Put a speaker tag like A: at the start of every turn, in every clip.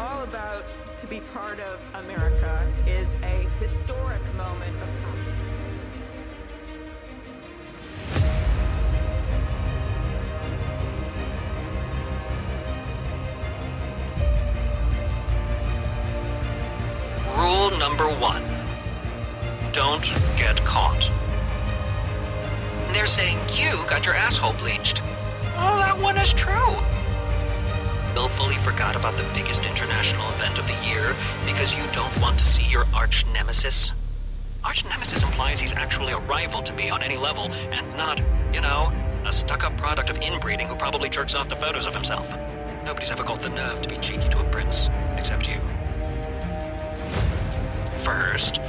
A: all about to be part of America is a historic moment of firsts.
B: Rule number one don't get caught. They're saying you got your asshole bleached. Oh, that one is true. Bill fully forgot about the biggest international event of the year because you don't want to see your arch nemesis. Arch nemesis implies he's actually a rival to me on any level, and not, you know, a stuck up product of inbreeding who probably jerks off the photos of himself. Nobody's ever got the nerve to be cheeky to a prince, except you. First,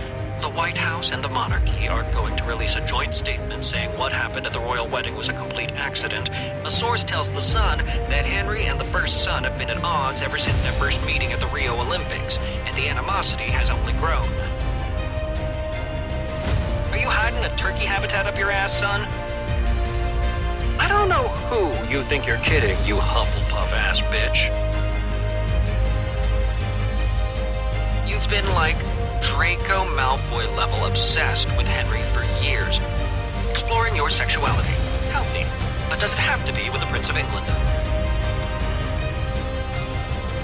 B: White House and the monarchy are going to release a joint statement saying what happened at the royal wedding was a complete accident. A source tells The Sun that Henry and the first son have been at odds ever since their first meeting at the Rio Olympics, and the animosity has only grown. Are you hiding a turkey habitat up your ass, son? I don't know who you think you're kidding, you Hufflepuff ass obsessed with Henry for years. Exploring your sexuality. Healthy. But does it have to be with the Prince of England?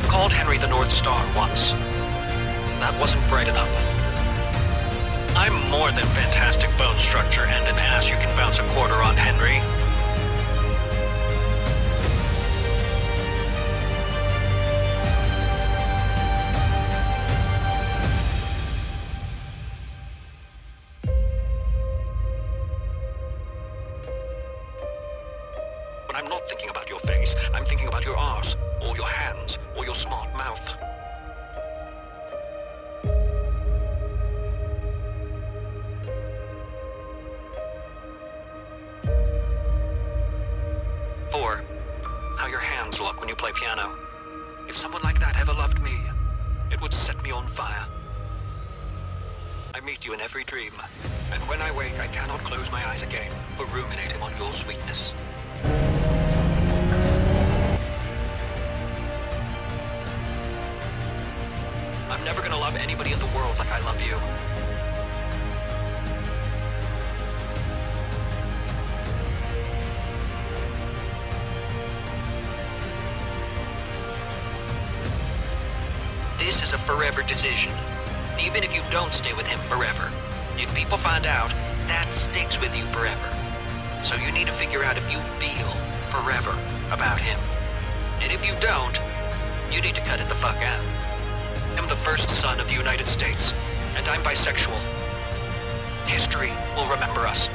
B: Called Henry the North Star once. That wasn't bright enough. I'm more than fantastic bone structure and an ass you can bounce a quarter on, Henry. I'm not thinking about your face, I'm thinking about your arse, or your hands, or your smart mouth. Four, how your hands look when you play piano. If someone like that ever loved me, it would set me on fire. I meet you in every dream, and when I wake, I cannot close my eyes again for ruminating on your sweetness. I'm never gonna love anybody in the world like I love you. This is a forever decision. Even if you don't stay with him forever. If people find out, that sticks with you forever. So you need to figure out if you feel forever about him. And if you don't, you need to cut it the fuck out. I'm the first son of the United States, and I'm bisexual. History will remember us.